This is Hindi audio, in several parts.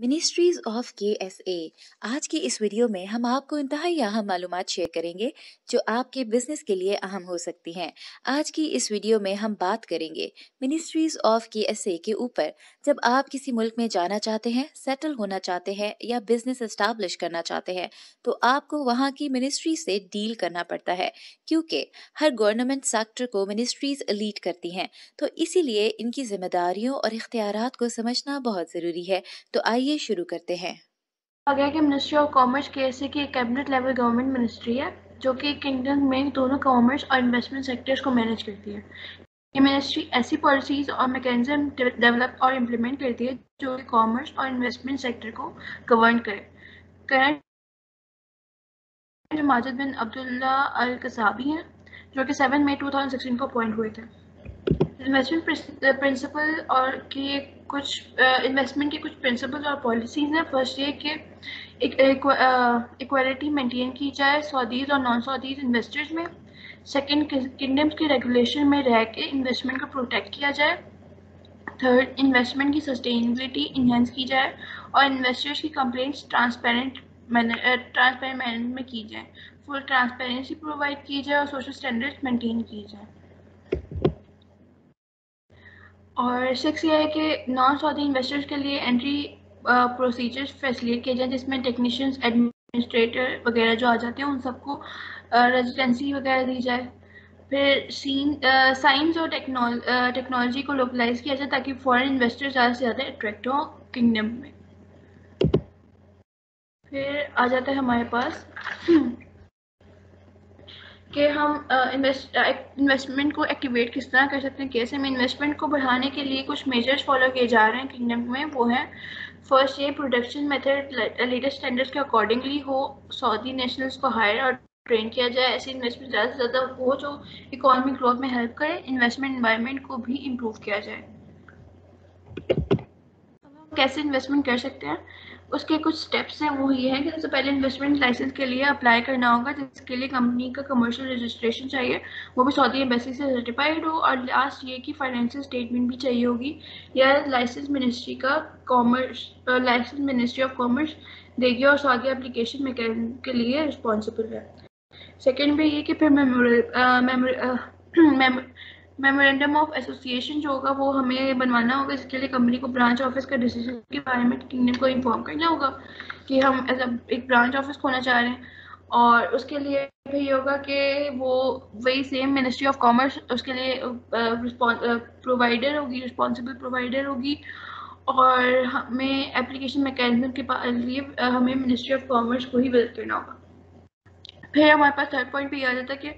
Ministries of K S A आज की इस वीडियो में हम आपको इंतहाई अहम मालूम शेयर करेंगे, जो आपके बिज़नेस के लिए अहम हो सकती हैं। आज की इस वीडियो में हम बात करेंगे ministries of K S A के ऊपर। जब आप किसी मुल्क में जाना चाहते हैं सेटल होना चाहते हैं, या बिज़नेस इस्टेब्लिश करना चाहते हैं तो आपको वहाँ की मिनिस्ट्री से डील करना पड़ता है, क्योंकि हर गवर्नमेंट सेक्टर को मिनिस्ट्रीज लीड करती हैं। तो इसीलिए इनकी जिम्मेदारियों और इख्तियार को समझना बहुत ज़रूरी है। तो आइए आइए शुरू करते हैं। आगे कि मिनिस्ट्री ऑफ़ कॉमर्स के ऐसे की कैबिनेट लेवल गवर्नमेंट मिनिस्ट्री है, जो कि किंगडम में दोनों कॉमर्स और इन्वेस्टमेंट सेक्टर्स को मैनेज करती है। ये मिनिस्ट्री ऐसी पॉलिसीज़ और मैकेनिज्म डेवलप और इम्प्लीमेंट करती है, जो कि कॉमर्स और इन्वेस्टमेंट सेक्टर को गवर्न करे। Current Majid bin Abdullah Al Qasabi हैं, जो कि 7 मई 2016 को अपॉइंट हुए थे। इन्वेस्टमेंट प्रिंसिपल और की कुछ इन्वेस्टमेंट के कुछ प्रिंसिपल और पॉलिसीज़ हैं। फ़र्स्ट ये कि इक्वालिटी मेंटेन की जाए सऊदीज़ और नॉन सऊदीज़ इन्वेस्टर्स में सेकंड किंगडम्स के रेगुलेशन में रह के इन्वेस्टमेंट को प्रोटेक्ट किया जाए। थर्ड इन्वेस्टमेंट की सस्टेनेबिलिटी इन्हेंस की जाए और इन्वेस्टर्स की कंप्लेंट्स ट्रांसपेरेंट ट्रांसपेरेंट मैनर में की जाए। फुल ट्रांसपेरेंसी प्रोवाइड की जाए और सोशल स्टैंडर्ड्स मेंटेन की जाए। और सिक्स ये है कि नॉन सऊदी इन्वेस्टर्स के लिए एंट्री प्रोसीजर्स फैसिलिट किए जाए जिसमें टेक्नीशियंस एडमिनिस्ट्रेटर वगैरह जो आ जाते हैं, उन सबको रेजिडेंसी वगैरह दी जाए। फिर सीन साइंस और टेक्नोलॉजी को लोकलाइज किया जाए ताकि फॉरेन इन्वेस्टर ज़्यादा से ज़्यादा अट्रैक्ट हो किंगडम में। फिर आ जाता है हमारे पास कि हम इन्वेस्टमेंट को एक्टिवेट किस तरह कर सकते हैं, कैसे? में इन्वेस्टमेंट को बढ़ाने के लिए कुछ मेजर्स फॉलो किए जा रहे हैं किंगडम में। वो है फ़र्स्ट ये प्रोडक्शन मेथड लेटेस्ट स्टैंडर्ड्स के अकॉर्डिंगली हो सऊदी नेशनल्स को हायर और ट्रेन किया जाए। ऐसे इन्वेस्टमेंट ज़्यादा से ज़्यादा हो जो इकोनॉमिक ग्रोथ में हेल्प करे इन्वेस्टमेंट इन्वायरमेंट को भी इम्प्रूव किया जाए। कैसे इन्वेस्टमेंट कर सकते हैं, उसके कुछ स्टेप्स हैं, वो ये है कि सबसे पहले इन्वेस्टमेंट लाइसेंस के लिए अप्लाई करना होगा, जिसके लिए कंपनी का कमर्शियल रजिस्ट्रेशन चाहिए, वो भी सऊदी एम्बेसी से सर्टिफाइड हो, और लास्ट ये कि फाइनेंशियल स्टेटमेंट भी चाहिए होगी, या लाइसेंस मिनिस्ट्री का commerce licence ministry of commerce देगी और सऊदी एप्लीकेशन मैकेनिज्म के लिए रिस्पॉन्सिबल है। सेकेंड पे ये कि फिर मेमोरी मेमोरेंडम ऑफ़ एसोसिएशन जो होगा, वो हमें बनवाना होगा। इसके लिए कंपनी को ब्रांच ऑफ़िस का डिसीज़न के बारे में किंगडम को इन्फॉर्म करना होगा कि हम एज एक ब्रांच ऑफ़िस खोलना चाह रहे हैं। और उसके लिए भी होगा कि वो, वही सेम मिनिस्ट्री ऑफ़ कॉमर्स उसके लिए प्रोवाइडर होगी रिस्पॉन्सिबल प्रोवाइडर होगी। और हमें एप्लीकेशन मैकेनिज्म के लिए हमें मिनिस्ट्री ऑफ़ कॉमर्स को ही विज़िट करना होगा। फिर हमारे पास थर्ड पॉइंट भी आ जाता है कि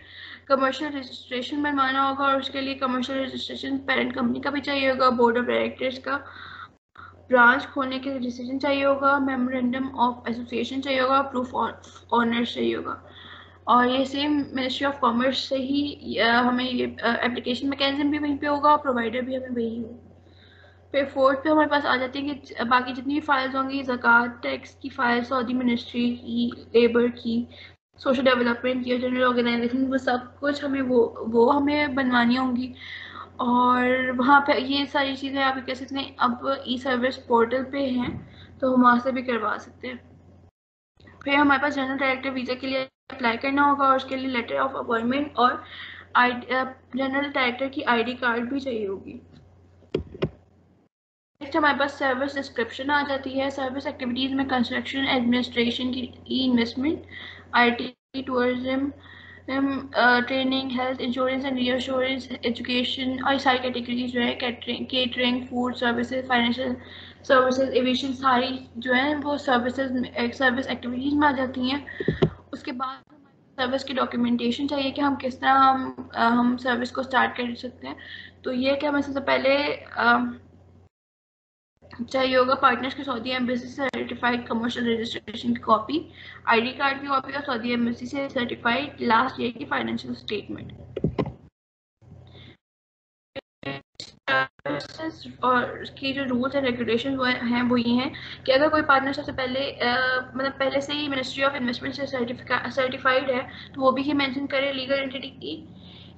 कमर्शियल रजिस्ट्रेशन बनवाना होगा और उसके लिए कमर्शियल रजिस्ट्रेशन पेरेंट कंपनी का भी चाहिए होगा बोर्ड ऑफ़ डायरेक्टर्स का ब्रांच खोलने के डिसीज़न चाहिए होगा मेमोरेंडम ऑफ़ एसोसिएशन चाहिए होगा प्रूफ ऑनर्स चाहिए होगा। और ये सेम मिनिस्ट्री ऑफ़ कॉमर्स से ही हमें ये एप्लीकेशन मैकेनिज्म भी वहीं पे होगा और प्रोवाइडर भी हमें वही होगा। फिर फोर्थ पे हमारे पास आ जाती है कि बाकी जितनी भी फाइल्स होंगी जक़ात टैक्स की फाइल्स सऊदी मिनिस्ट्री की लेबर की सोशल डेवलपमेंट या जनरल ऑर्गेनाइजेशन वो सब कुछ हमें वो वो हमें बनवानी होंगी। और वहाँ पे ये सारी चीज़ें आप कह सकते हैं, अब ई सर्विस पोर्टल पे हैं तो हम वहाँ से भी करवा सकते हैं। फिर हमारे पास जनरल डायरेक्टर वीज़ा के लिए अप्लाई करना होगा और उसके लिए लेटर ऑफ़ अपॉइंटमेंट और जनरल डायरेक्टर की आईडी कार्ड भी चाहिए होगी। नेक्स्ट हमारे पास सर्विस डिस्क्रिप्शन आ जाती है। सर्विस एक्टिविटीज़ में कंस्ट्रक्शन एडमिनिस्ट्रेशन की ई investment IT tourism training health insurance and reassurance education और सारी कैटेगरीज जो है catering food services financial services aviation सारी जो है, वो सर्विसेज़ सर्विस एक्टिविटीज़ में आ जाती हैं। उसके बाद सर्विस की डॉक्यूमेंटेशन चाहिए कि हम किस तरह हम हम सर्विस को स्टार्ट कर सकते हैं। तो ये क्या मैं सबसे पहले चाहिए होगा पार्टनर्स की सऊदी एम्बेसी से सर्टिफाइड कमर्शियल रजिस्ट्रेशन की कॉपी आईडी कार्ड की कॉपी और सऊदी एम्बेसी से सर्टिफाइड लास्ट ईयर की फाइनेंशियल स्टेटमेंट और की जो रूल्स एंड रेगुलेशन हैं, वो ये हैं कि अगर कोई पार्टनर सबसे पहले मतलब पहले से ही मिनिस्ट्री ऑफ़ इन्वेस्टमेंट से सर्टिफाइड है तो वो भी ही मेंशन करे लीगल एंटिटी की।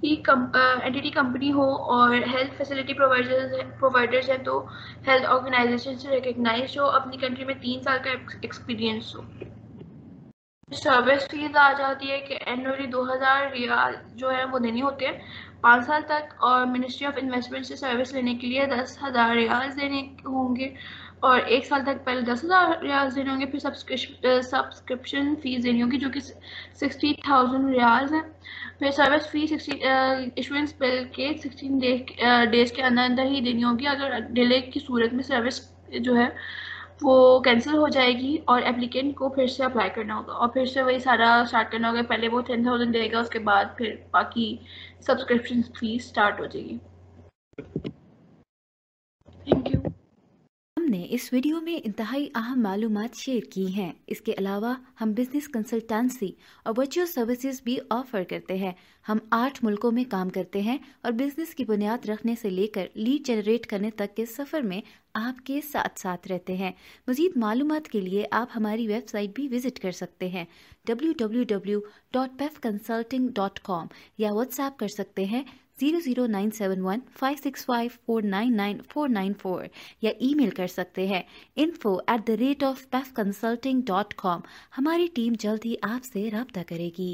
ही एंटिटी कंपनी हो और हेल्थ फैसिलिटी प्रोवाइडर्स प्रोवाइडर्स हैं तो हेल्थ ऑर्गेनाइजेशन से रिकगनाइज हो, अपनी कंट्री में तीन साल का एक्सपीरियंस हो। सर्विस फ़ीस आ जाती है कि एनुअली दो हज़ार रियाल जो है वो देनी होती हैं। पाँच साल तक और मिनिस्ट्री ऑफ़ इन्वेस्टमेंट से सर्विस लेने के लिए दस हज़ार रियाज देने होंगे और एक साल तक पहले दस हज़ार रियाज देने होंगे, फिर सब्सक्रिप्शन फ़ीस देनी होगी जो कि सिक्सटी थाउज़ेंड रियाज है। फिर service fee sixty issuance bill के सिक्सटीन डेज़ के अंदर अंदर ही देनी होगी। अगर डिले की सूरत में सर्विस जो है वो कैंसिल हो जाएगी और एप्लीकेंट को फिर से अप्लाई करना होगा। और फिर से वही सारा स्टार्ट करना होगा। पहले वो टेन थाउज़ेंड देगा, उसके बाद फिर बाकी सब्सक्रिप्शन फ़ीस स्टार्ट हो जाएगी। थैंक यू हमने इस वीडियो में इंतहाई अहम मालूम शेयर की हैं। इसके अलावा हम बिज़नेस कंसल्टेंसी और वर्चुअल सर्विसेज़ भी ऑफ़र करते हैं। हम आठ मुल्कों में काम करते हैं और बिज़नेस की बुनियाद रखने से लेकर लीड जनरेट करने तक के सफ़र में आपके साथ साथ रहते हैं। मजीद मालूम के लिए आप हमारी वेबसाइट भी विज़िट कर सकते हैं। www.pefconsulting.com या व्हाट्सएप कर सकते हैं zero zero nine seven one five six five four nine nine four nine four या ईमेल कर सकते हैं info at the rate of पेफ consulting dot com हमारी टीम जल्द ही आपसे रब्ता करेगी।